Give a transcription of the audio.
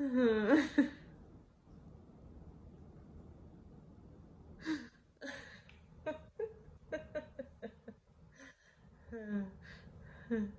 Mm-hmm. 嗯